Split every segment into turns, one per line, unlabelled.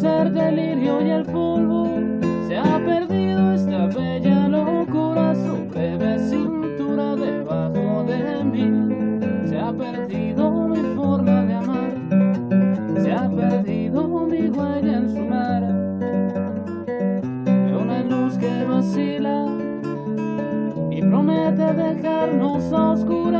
ser delirio y el polvo. Se ha perdido ha perdido mi forma de amar, se ha perdido mi huella en su mar. Veo una luz que vacila y promete dejarnos a oscuras.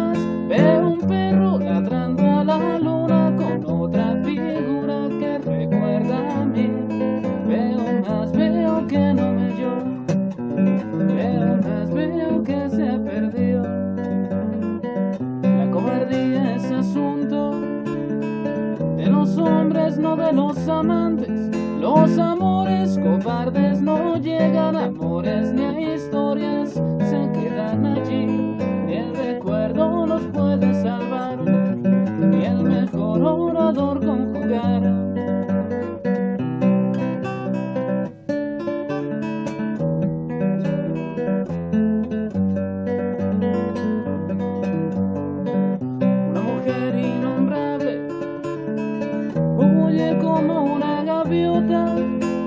No de los amantes. Los amores cobardes no llegan a amores ni a historias, se quedan allí. Ni el recuerdo los puede salvar, ni el mejor orador conjugar.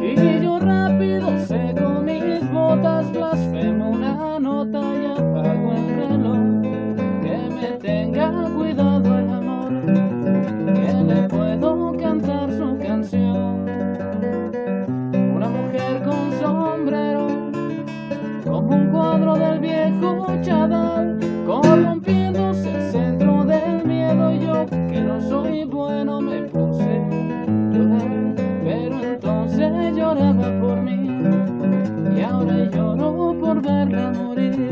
雨是就 out in